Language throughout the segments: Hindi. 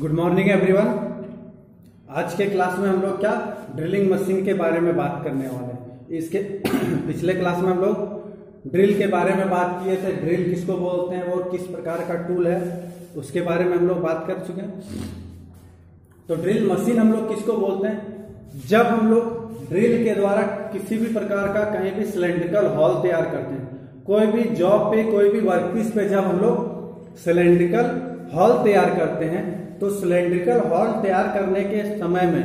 गुड मॉर्निंग एवरीवन आज के क्लास में हम लोग क्या ड्रिलिंग मशीन के बारे में बात करने वाले हैं। इसके पिछले क्लास में हम लोग ड्रिल के बारे में बात किए थे। ड्रिल किसको बोलते हैं? और किस प्रकार का टूल है? उसके बारे में हम लोग बात कर चुके हैं। तो ड्रिल मशीन हम लोग किसको बोलते हैं? जब हम लोग ड्रिल के द्वारा किसी भी प्रकार का कहीं भी सिलेंड्रिकल हॉल तैयार करते हैं। कोई भी जॉब पे, कोई भी वर्कपीस पे जब हम लोग सिलेंड्रिकल हॉल तैयार करते हैं तो सिलेंड्रिकल हॉल तैयार करने के समय में,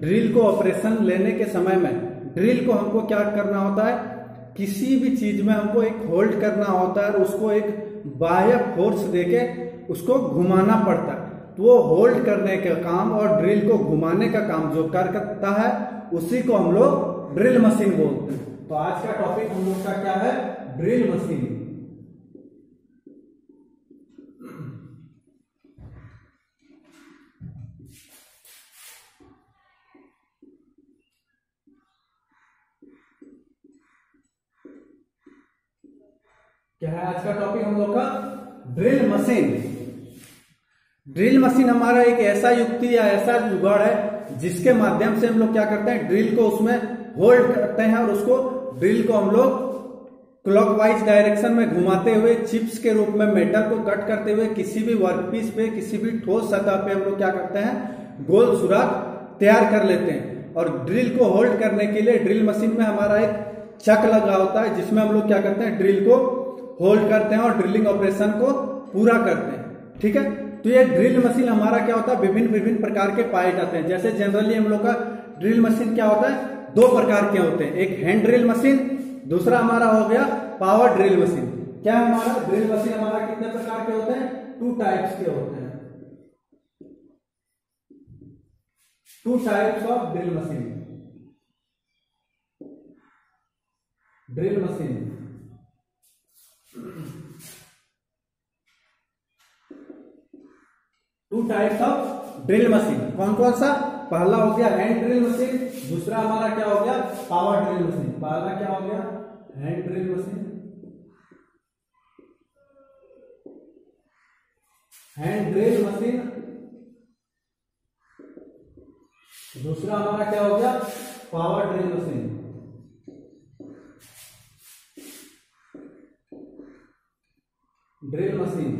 ड्रिल को ऑपरेशन लेने के समय में, ड्रिल को हमको क्या करना होता है? किसी भी चीज़ में हमको एक होल्ड करना होता है और उसको एक बाह्य फोर्स देके उसको घुमाना पड़ता है। तो वो होल्ड करने का काम और ड्रिल को घुमाने का काम जो कर करता है, उसी को हम लोग ड्रिल मशीन बोलते हैं। तो आज का टॉपिक हम लोग का क्या है? Drill machine. क्या है? आज का टॉपिक हम लोग का ड्रिल मशीन ड्रिल मशीन हमारा एक ऐसा युक्ति या ऐसा जुगाड़ है जिसके माध्यम से हम लोग क्या करते हैं? ड्रिल को उसमें होल्ड करते हैं और उसको ड्रिल को हम लोग क्लॉकवाइज डायरेक्शन में घुमाते हुए चिप्स के रूप में मेटल को कट करते हुए किसी भी वर्कपीस पे, किसी भी ठोस सतह पे हम लोग क्या करते हैं? गोल सुराख तैयार कर लेते हैं। और ड्रिल को होल्ड करने के लिए ड्रिल मशीन में हमारा एक चक लगा होता है जिसमें हम लोग क्या करते हैं? ड्रिल को होल्ड करते हैं और ड्रिलिंग ऑपरेशन को पूरा करते हैं। ठीक है? तो ये ड्रिल मशीन हमारा क्या होता है? विभिन्न विभिन्न प्रकार के पाए जाते हैं। जैसे जनरली हम लोग का ड्रिल मशीन क्या होता है? दो प्रकार के होते हैं। एक हैंड ड्रिल मशीन दूसरा हमारा हो गया पावर ड्रिल मशीन क्या हमारा? ड्रिल मशीन हमारा कितने प्रकार के होते हैं? टू टाइप्स के होते हैं। Two types of drill machine drill machine two types of drill machine कौन कौन सा? पहला हो गया हैंड ड्रिल मशीन दूसरा हमारा क्या हो गया? पावर ड्रिल मशीन पहला क्या हो गया? Hand drill machine hand drill machine दूसरा हमारा क्या हो गया? Power drill machine drill machine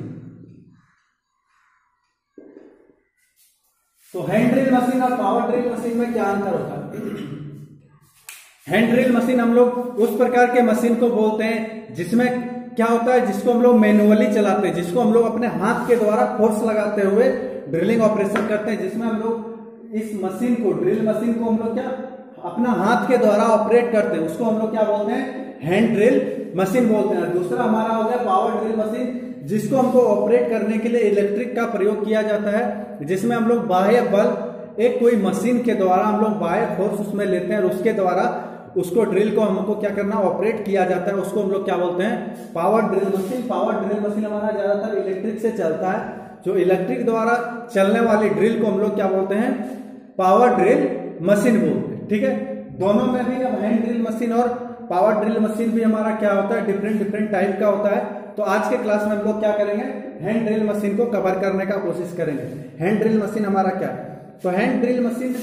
तो हैंड ड्रिल मशीन और पावर ड्रिल मशीन में क्या अंतर होता है? हैंड ड्रिल मशीन हम लोग उस प्रकार के मशीन को बोलते हैं, जिसमें क्या होता है, जिसको हम लोग मैनुअली चलाते हैं, जिसको हम लोग अपने हाथ के द्वारा फोर्स लगाते हुए ड्रिलिंग ऑपरेशन करते हैं, जिसमें हम लोग इस मशीन को, ड्रिल मशीन को हम लोग क्या, अपना हाथ के द्वारा ऑपरेट करते हैं, उसको हम लोग क्या बोलते हैं, हैंड ड्रिल मशीन बोलते हैं। दूसरा हमारा हो गया पावर ड्रिल मशीन जिसको हमको ऑपरेट करने के लिए इलेक्ट्रिक का प्रयोग किया जाता है, जिसमें हम लोग बाह्य बल, एक कोई मशीन के द्वारा हम लोग बाह्य फोर्स उसमें लेते हैं और उसके द्वारा उसको ड्रिल को हमको क्या करना ऑपरेट किया जाता है। उसको हम लोग क्या बोलते हैं? Power drill machine power drill machine हमारा ज़्यादातर इलेक्ट्रिक से चलता है। जो इलेक्ट्रिक द्वारा चलने वाली ड्रिल को हम लोग क्या बोलते हैं? पावर ड्रिल मशीन बोलते हैं। ठीक है? दोनों में भी अब हैंड ड्रिल मशीन और पावर ड्रिल मशीन भी हमारा क्या होता है? डिफरेंट डिफरेंट टाइप का होता है। तो आज के क्लास में हम लोग क्या करेंगे? हैंड ड्रिल मशीन को कवर करने का कोशिश करेंगे। हैंड ड्रिल मशीन हमारा क्या? तो हैंड ड्रिल मशीन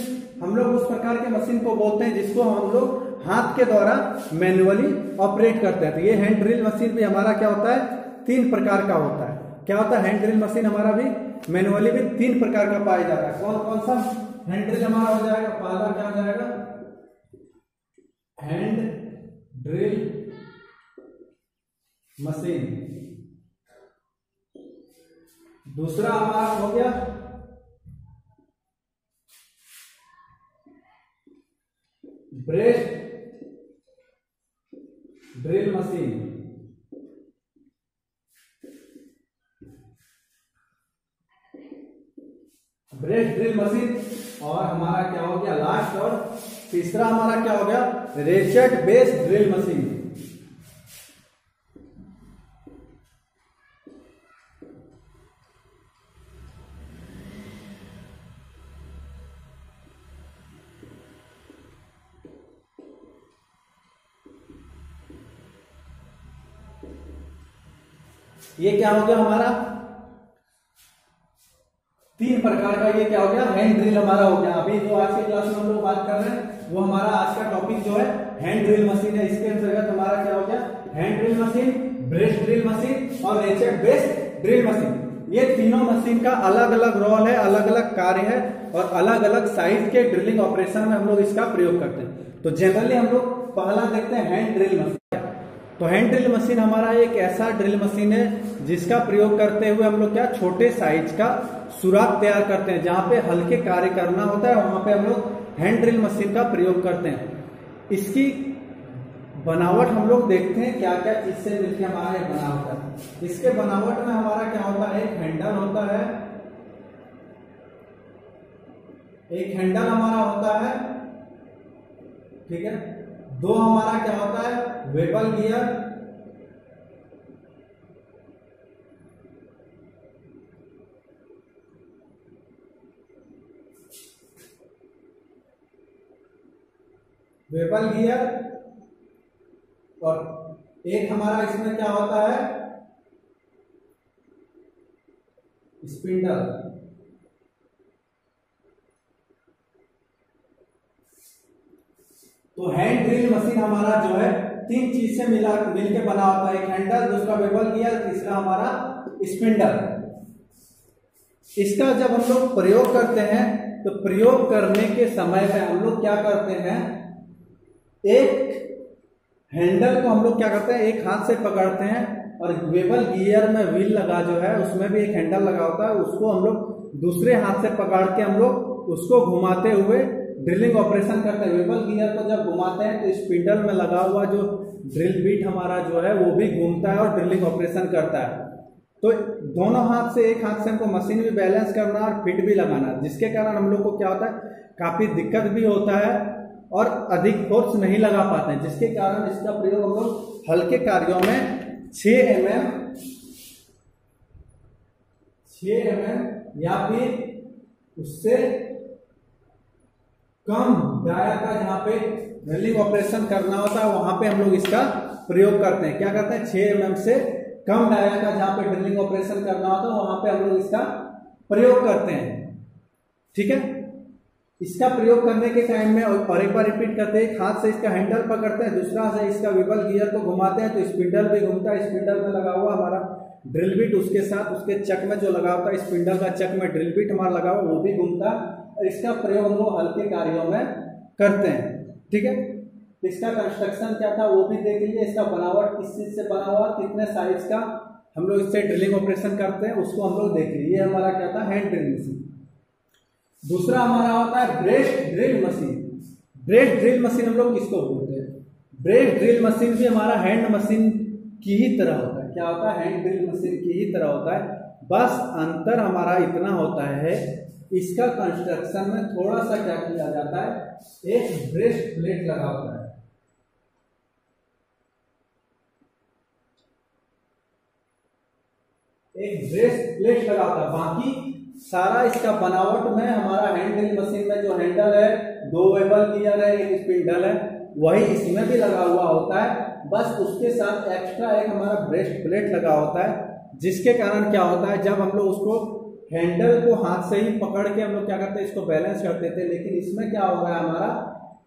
हम लोग उस प्रकार के मशीन को बोलते हैं जिसको हम लोग हाथ के द्वारा मैनुअली ऑपरेट करते हैं। तो ये हैंड ड्रिल मशीन भी हमारा क्या होता है? तीन प्रकार का होता है। क्या होता है? हैंड ड्रिल मशीन हमारा भी मैनुअली भी तीन प्रकार का पाया जाता है। कौन कौन सा? हैंड ड्रिल हमारा हो जाएगा। पहला क्या हो जाएगा? Hand drill machine. दूसरा हमारा हो गया। Breast drill machine. Breast drill machine. और हमारा क्या हो गया? लास्ट और तीसरा हमारा क्या हो गया? Ratchet base drill machine. ये क्या हो गया हमारा? तीन प्रकार का ये क्या हो गया? हैंड ड्रिल हमारा हो गया। अभी जो आज के क्लास में हम लोग बात कर रहे हैं, वो हमारा आज का टॉपिक जो है हैंड ड्रिल मशीन है। इसके अंतर्गत हमारा क्या हो गया? Hand drill machine breast drill machine और रेचेट बेस्ट ड्रिल मशीन ये तीनों मशीन का अलग अलग रोल है अलग अलग कार्य है और अलग अलग साइज़ के ड्रिलिंग ऑपरेशन में हम लोग इसका प्रयोग करते हैं। तो जनरली हम लोग पहला देखते हैं हैंड ड्रिल मशीन तो हैंड ड्रिल मशीन हमारा एक ऐसा ड्रिल मशीन है जिसका प्रयोग करते हुए हम लोग क्या छोटे साइज़ का सुराख तैयार करते हैं। जहाँ पे हल्के कार्य करना होता है, वहाँ पे हम लोग हैंड ड्रिल मशीन का प्रयोग करते हैं। इसकी बनावट हम लोग देखते हैं क्या क्या इससे मिलकर हमारा एक बना होता है। इसके बनावट में हमारा क्या होता है? एक हैंडल होता है। एक हैंडल हमारा होता है। ठीक है? दो हमारा क्या होता है? Bevel gear. Bevel gear. और एक हमारा इसमें क्या होता है? स्पिंडल। तो हैंड ड्रिल मशीन हमारा जो है, तीन चीज़ से मिला, मिलके बना होता है। एक हैंडल दूसरा वेबल गियर तीसरा हमारा स्पिंडल इसका जब हम लोग प्रयोग करते हैं तो प्रयोग करने के समय में हम लोग क्या करते हैं? एक हैंडल को हम लोग क्या करते हैं? एक हाथ से पकड़ते हैं और वेबल गियर में व्हील लगा जो है, उसमें भी एक हैंडल लगा होता है। उसको हम लोग दूसरे हाथ से पकड़ के हम लोग उसको घुमाते हुए ड्रिलिंग ऑपरेशन करते हैं। वेबल गियर को जब घुमाते हैं तो स्पिंडल में लगा हुआ जो ड्रिल बीट हमारा जो है, वो भी घूमता है और ड्रिलिंग ऑपरेशन करता है। तो दोनों हाथ से, एक हाथ से हमको मशीन भी बैलेंस करना और फिट भी लगाना। जिसके कारण हम लोग को क्या होता है, काफ़ी दिक्कत भी होता है और अधिक फोर्स नहीं लगा पाते हैं। जिसके कारण इसका प्रयोग हम लोग हल्के कार्यों में 6 एम एम छ एम एम या फिर उससे कम डाया का जहाँ पे ड्रिलिंग ऑपरेशन करना होता है वहाँ पे हम लोग इसका प्रयोग करते हैं। क्या करते हैं? 6 एम से कम डाया का जहाँ पे ड्रिलिंग ऑपरेशन करना होता है वहाँ पे हम लोग इसका प्रयोग करते हैं। ठीक है? इसका प्रयोग करने के टाइम में और एक बार रिपीट करते हैं। हाथ से इसका हैंडल पकड़ते हैं, दूसरा से इसका विबल गियर को घुमाते हैं तो स्पिंडल भी घूमता है। स्पिंडल में लगा हुआ हमारा ड्रिल बिट उसके साथ उसके चक में जो लगा होता है स्पिंडल का चक में ड्रिल बिट हमारा लगा हुआ, वो भी घूमता इसका प्रयोग हम लोग हल्के कार्यों में करते हैं, ठीक है? इसका कंस्ट्रक्शन क्या था? वो भी देख लीजिए, इसका बनावट किस चीज़ से बना हुआ, कितने साइज़ का हम लोग इससे ड्रिलिंग ऑपरेशन करते हैं, उसको हम लोग देख लीजिए। हमारा क्या था? हैंड ड्रिल मशीन दूसरा हमारा होता है breast drill machine breast drill machine हम लोग किसको बोलते हैं? ब्रेस्ट ड्रिल मशीन भी हमारा हैंड मशीन की ही तरह होता है। क्या होता है? हैंड ड्रिल मशीन की ही तरह होता है। बस अंतर हमारा इतना होता है इसका कंस्ट्रक्शन में थोड़ा सा क्या किया जाता है? एक ब्रेस्ट प्लेट लगा होता है। एक ब्रेस्ट प्लेट लगा होता है। बाकी सारा इसका बनावट में हमारा हैंड ड्रिल मशीन में जो हैंडल है, दो वेबल गियर है एक स्पिंडल है, वही इसमें भी लगा हुआ होता है। बस उसके साथ एक्स्ट्रा एक हमारा ब्रेस्ट प्लेट लगा होता है, जिसके कारण क्या होता है, जब हम लोग उसको हैंडल को हाथ से ही पकड़ के हम लोग क्या करते हैं, इसको बैलेंस करते थे लेकिन इसमें क्या हो रहा है हमारा,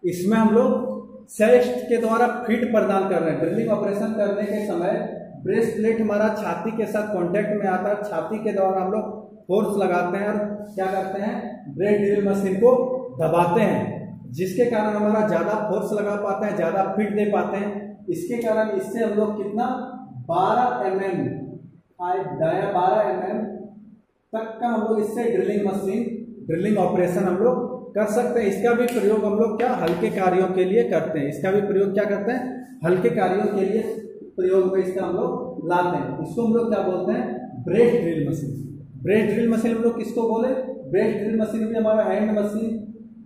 इसमें हम लोग सेस्ट के द्वारा फिट प्रदान कर रहे हैं। ड्रिलिंग ऑपरेशन करने के समय ब्रेस्ट प्लेट हमारा छाती के साथ कांटेक्ट में आता है। छाती के द्वारा हम लोग फोर्स लगाते हैं और क्या करते हैं ब्रेड ड्रिल मशीन को दबाते हैं, जिसके कारण हमारा ज़्यादा फोर्स लगा पाते हैं, ज़्यादा फिट दे पाते हैं। इसके कारण इससे हम लोग कितना 12 एम एम बारह एम एम तक का हम लोग इससे ड्रिलिंग मशीन ड्रिलिंग ऑपरेशन हम लोग कर सकते हैं। इसका भी प्रयोग हम लोग क्या हल्के कार्यों के लिए करते हैं। इसका भी प्रयोग क्या करते हैं? हल्के कार्यों के लिए प्रयोग में इसका हम लोग लाते हैं। इसको हम लोग क्या बोलते हैं? Breast drill machine breast drill machine हम लोग किसको बोले? ब्रेड ड्रिल मशीन भी हमारा hand machine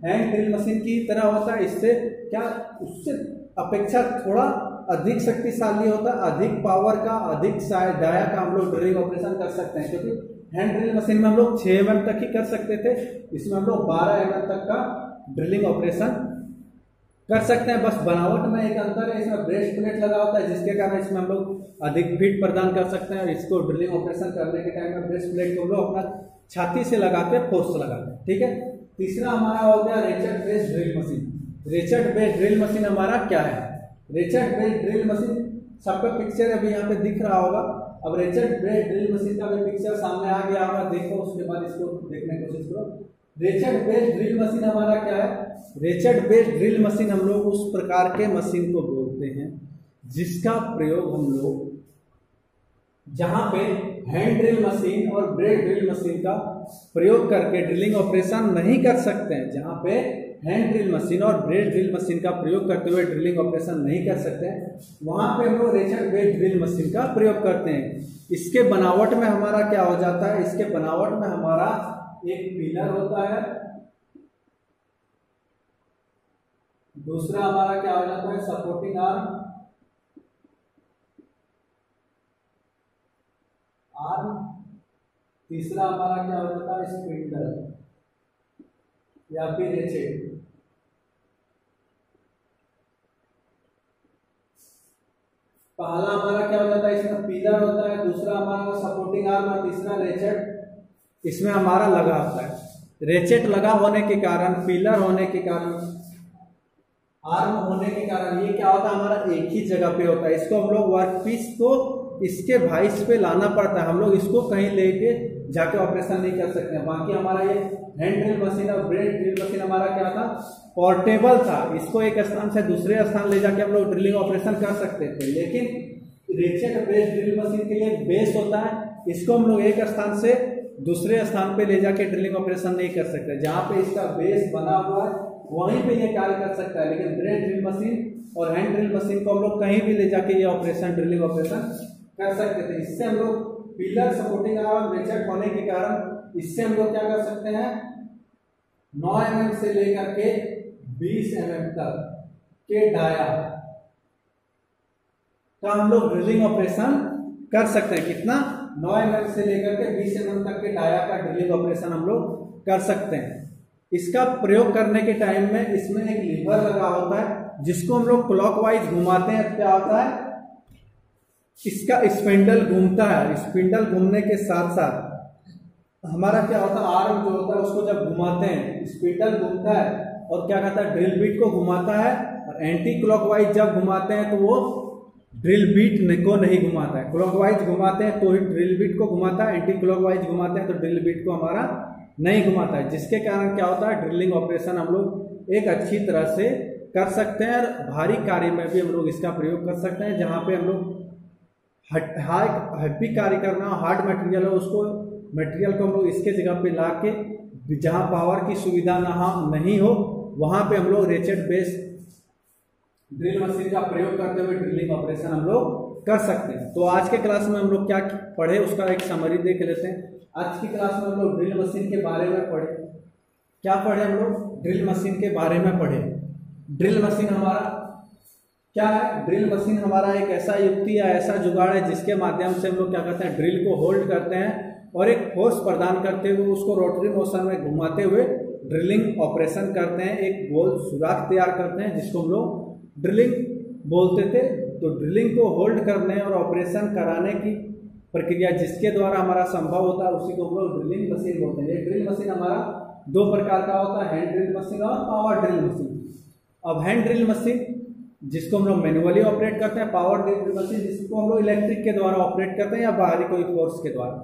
hand drill machine की तरह होता है। इससे क्या? उससे अपेक्षा थोड़ा अधिक शक्तिशाली होता है। अधिक पावर का, अधिक डाया का हम लोग ड्रिलिंग ऑपरेशन कर सकते हैं। क्योंकि हैंड ड्रिल मशीन में हम लोग छह एम तक ही कर सकते थे। इसमें हम लोग बारह एम तक का ड्रिलिंग ऑपरेशन कर सकते हैं। बस बनावट में एक अंतर है, इसमें ब्रेस्ट प्लेट लगा होता है, जिसके कारण इसमें हम लोग अधिक फिट प्रदान कर सकते हैं। और इसको ड्रिलिंग ऑपरेशन करने के टाइम में ब्रेस्ट प्लेट को हम लोग अपना छाती से लगाते हैं फोर्स लगाते हैं। ठीक है? तीसरा हमारा हो गया ratchet based drill machine ratchet based drill machine हमारा क्या है? रेचर्ड बेस्ड ड्रिल मशीन सबका पिक्चर अभी यहाँ पे दिख रहा होगा। अब बेस्ड ड्रिल मशीन का पिक्चर सामने आ गया होगा देखो, उसके बाद इसको देखने की कोशिश करो। रेचर्ड बेस्ड ड्रिल मशीन हमारा क्या है? रेचर्ड बेस्ड ड्रिल मशीन हम लोग उस प्रकार के मशीन को बोलते हैं, जिसका प्रयोग हम लोग जहाँ पे हैंड ड्रिल मशीन और ब्रेड ड्रिल मशीन का प्रयोग करके ड्रिलिंग ऑपरेशन नहीं कर सकते हैं, जहाँ पे हैंड ड्रिल मशीन और ब्रेड ड्रिल मशीन का प्रयोग करते हुए ड्रिलिंग ऑपरेशन नहीं कर सकते। हैं वहाँ पे हम लोग रेचर बेड ड्रिल मशीन का प्रयोग करते हैं। इसके बनावट में हमारा क्या हो जाता है? इसके बनावट में हमारा एक पिलर होता है। दूसरा हमारा क्या हो जाता है? सपोर्टिंग आर्म आर्म तीसरा हमारा क्या हो जाता है? स्पिंडल या फिर रेचेट पहला हमारा क्या हो जाता है, इसमें पिलर होता है, दूसरा हमारा सपोर्टिंग आर्म और तीसरा रेचेट इसमें हमारा लगा होता है। रेचेट लगा होने के कारण पिलर होने के कारण आर्म होने के कारण, ये क्या होता है, हमारा एक ही जगह पे होता है। इसको हम लोग वर्क पीस को इसके भाइस पे लाना पड़ता है। हम लोग इसको कहीं लेके जाके ऑपरेशन नहीं कर सकते। हैं बाकी हमारा ये हैंड ड्रिल मशीन और ब्रेड ड्रिल मशीन हमारा क्या था? पोर्टेबल था। इसको एक स्थान से दूसरे स्थान ले जाके हम लोग ड्रिलिंग ऑपरेशन कर सकते थे। लेकिन रेचेट ब्रेड ड्रिल मशीन के लिए बेस होता है। इसको हम लोग एक स्थान से दूसरे स्थान पे ले जाके ड्रिलिंग ऑपरेशन नहीं कर सकते। जहाँ पे इसका बेस बना हुआ है, वहीं पे ये कार्य कर सकता है। लेकिन ब्रेड ड्रिल मशीन और हैंड ड्रिल मशीन को हम लोग कहीं भी ले जाके ये ऑपरेशन ड्रिलिंग ऑपरेशन कर सकते थे। इससे हम लोग पिलर सपोर्टिंग आर्म होने के कारण इससे हम लोग क्या कर सकते हैं? 9 एम mm से लेकर के 20 एम mm तक के डाया का हम लोग ड्रिलिंग ऑपरेशन कर सकते हैं। कितना? 9 एम mm से लेकर के 20 एम mm तक के डाया का ड्रिलिंग ऑपरेशन हम लोग कर सकते हैं। इसका प्रयोग करने के टाइम में इसमें एक लीवर लगा होता है, जिसको हम लोग क्लॉकवाइज घुमाते हैं। क्या होता है? इसका स्पिंडल घूमता है, स्पिंडल घूमने के साथ साथ हमारा क्या होता है आर्म जो होता है, उसको जब घुमाते हैं, स्पिंडल घूमता है और क्या कहता है, ड्रिल बीट को घुमाता है और एंटी क्लॉकवाइज जब घुमाते हैं तो वो ड्रिल बीट को नहीं घुमाता है। क्लॉकवाइज घुमाते हैं तो ही ड्रिल बीट को घुमाता है एंटी क्लॉकवाइज घुमाते हैं तो ड्रिल बीट को हमारा नहीं घुमाता है। जिसके कारण क्या होता है, ड्रिलिंग ऑपरेशन हम लोग एक अच्छी तरह से कर सकते हैं और भारी कार्य में भी हम लोग इसका प्रयोग कर सकते हैं, जहाँ पे हम लोग हड्डी कार्य करना, हार्ड मटेरियल है, उसको मटेरियल को हम लोग इसके जगह पे ला के जहाँ पावर की सुविधा ना नहीं हो, वहाँ पे हम लोग रेचेट बेस ड्रिल मशीन का प्रयोग करते हुए ड्रिलिंग ऑपरेशन हम लोग कर सकते हैं। तो आज के क्लास में हम लोग क्या पढ़े, उसका एक समरी देख लेते हैं। आज की क्लास में हम लोग ड्रिल मशीन के बारे में पढ़े। क्या पढ़े हम लोग? ड्रिल मशीन के बारे में पढ़े। ड्रिल मशीन हमारा क्या है? ड्रिल मशीन हमारा एक ऐसा युक्ति या ऐसा जुगाड़ है जिसके माध्यम से हम लोग क्या करते हैं? ड्रिल को होल्ड करते हैं और एक फोर्स प्रदान करते हुए उसको रोटरी मोशन में घुमाते हुए ड्रिलिंग ऑपरेशन करते हैं। एक गोल सुराख तैयार करते हैं जिसको हम लोग ड्रिलिंग बोलते थे। तो ड्रिलिंग को होल्ड करने और ऑपरेशन कराने की प्रक्रिया जिसके द्वारा हमारा संभव होता है, उसी को हम लोग ड्रिलिंग मशीन बोलते हैं। ये ड्रिल मशीन हमारा दो प्रकार का होता है हैंड ड्रिल मशीन और पावर ड्रिल मशीन अब हैंड ड्रिल मशीन जिसको हम लोग मैनुअली ऑपरेट करते हैं पावर ड्रिल मशीन जिसको हम लोग इलेक्ट्रिक के द्वारा ऑपरेट करते हैं या बाहरी कोई फोर्स के द्वारा।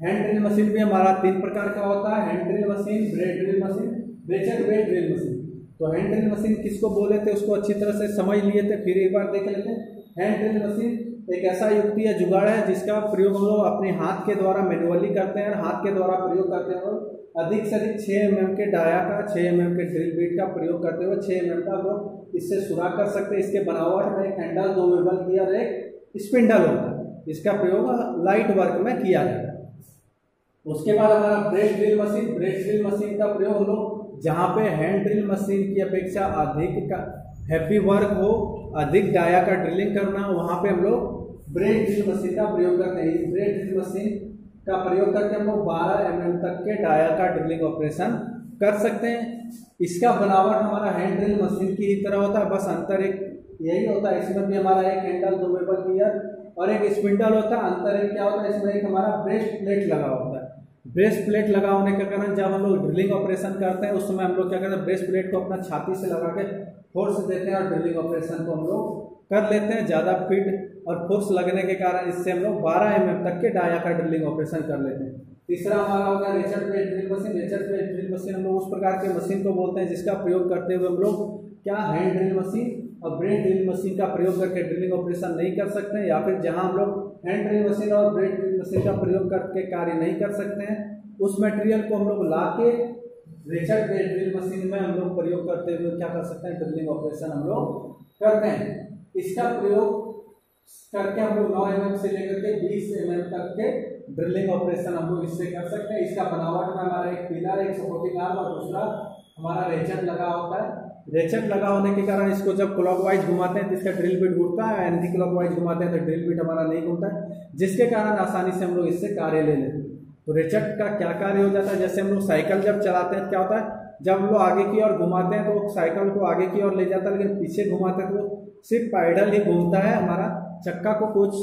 हैंड ड्रिल मशीन भी हमारा तीन प्रकार का होता है। Hand drill machine breast drill machine ब्रेचर breast drill machine तो हैंड ड्रिल मशीन किसको बोले थे, उसको अच्छी तरह से समझ लिए थे, फिर एक बार देख लेते हैं। हैंड ड्रिल मशीन एक ऐसा युक्ति या जुगाड़ है, जिसका प्रयोग हम लोग अपने हाथ के द्वारा मैनुअली करते हैं हाथ के द्वारा प्रयोग करते हैं और अधिक से अधिक छः एम के डाया का छः एम के ड्रिल बीट का प्रयोग करते हुए छः एम का हम लोग इससे सुराग कर सकते हैं। इसके बनावट में हैंडल दो वेबल और एक स्पिंडल होता है। इसका प्रयोग लाइट वर्क में किया जाता है। उसके बाद हमारा breast drill machine breast drill machine का प्रयोग हम लोग जहाँ पे हैंड ड्रिल मशीन की अपेक्षा अधिक का हैप्पी वर्क हो, अधिक डाया का ड्रिलिंग करना हो वहाँ पे हम लोग ब्रेड ड्रिल मशीन का प्रयोग करते हैं। इस ड्रिल मशीन का प्रयोग करके हम लोग बारह एम तक के डाया का ड्रिलिंग ऑपरेशन कर सकते हैं। इसका बनावट हमारा हैंड ड्रिल मशीन की ही तरह होता है। बस अंतर एक यही होता है। इसमें भी हमारा एक हैंडल दो वेबल गियर और एक स्पिंडल होता है। अंतर एक क्या होता है? इसमें एक हमारा ब्रेस्ट प्लेट लगा होता है। ब्रेस्ट प्लेट लगा होने के कारण जब हम लोग ड्रिलिंग ऑपरेशन करते हैं, उस समय हम लोग क्या करते हैं? ब्रेस्ट प्लेट को अपना छाती से लगा के फोर्स देते हैं और ड्रिलिंग ऑपरेशन को हम लोग कर लेते हैं। ज़्यादा फिट और फोर्स लगने के कारण इससे हम लोग 12 एम तक के डाया का ड्रिलिंग ऑपरेशन कर लेते हैं। तीसरा हमारा हो गया ratchet plate drill machine ratchet plate drill machine हम लोग उस प्रकार के मशीन को बोलते हैं जिसका प्रयोग करते हुए हम लोग क्या हैंड ड्रिल मशीन और ब्रेड ड्रिल मशीन का प्रयोग करके ड्रिलिंग ऑपरेशन नहीं कर सकते हैं या फिर जहाँ हम लोग हैंड ड्रिल मशीन और ब्रेड ड्रिल मशीन का प्रयोग करके कार्य नहीं कर सकते हैं, उस मटेरियल को हम लोग ला के रेचर ब्रेड ड्रिल मशीन में हम लोग प्रयोग करते हुए क्या कर सकते हैं ड्रिलिंग ऑपरेशन हम लोग करते हैं। इसका प्रयोग करके हम लोग नौ एम से लेकर के बीस एम तक के ड्रिलिंग ऑपरेशन हम लोग इससे कर सकते हैं। इसका बनावट में हमारा एक पिलर, एक सपोर्टिंग आर्म और दूसरा हमारा रेचर लगा होता है। रेचक लगा होने के कारण इसको जब क्लॉकवाइज घुमाते हैं तो इसका ड्रिल बीट घूमता है एंटी क्लॉकवाइज घुमाते हैं तो ड्रिल बीट हमारा नहीं घूमता है, जिसके कारण आसानी से हम लोग इससे कार्य ले हैं तो रेचक का क्या कार्य हो जाता है? जैसे हम लोग साइकिल जब चलाते हैं तो क्या होता है? जब हम लोग आगे की ओर घुमाते हैं तो साइकिल को आगे की ओर ले जाता है, लेकिन पीछे घुमाते हैं तो सिर्फ़ पैडल ही घूमता है। हमारा चक्का को कुछ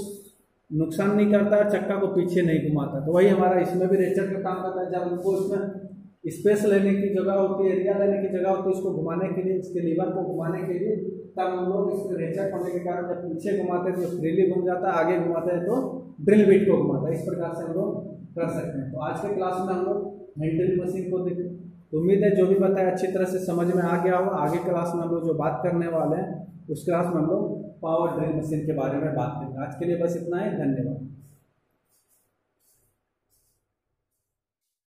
नुकसान नहीं करता है चक्का को पीछे नहीं घुमाता। तो वही हमारा इसमें भी रेचर का काम करता है, जब उनको इसमें स्पेस लेने की जगह होती है एरिया लेने की जगह होती है, उसको घुमाने के लिए इसके लीवर को घुमाने के लिए, तब हम लोग इसमें रेचर होने के कारण जब पीछे घुमाते हैं तो फ्रीली घूम जाता है, आगे घुमाते हैं तो ड्रिल बीट को घुमाता है। इस प्रकार से हम लोग कर सकते हैं। तो आज के क्लास में हम लोग हैंडल मशीन को देखें तो उम्मीद है जो भी बताया, अच्छी तरह से समझ में आ गया होगा आगे क्लास में हम लोग जो बात करने वाले हैं, उस क्लास में हम लोग पावर ड्रिल मशीन के बारे में बात करेंगे। आज के लिए बस इतना ही, धन्यवाद।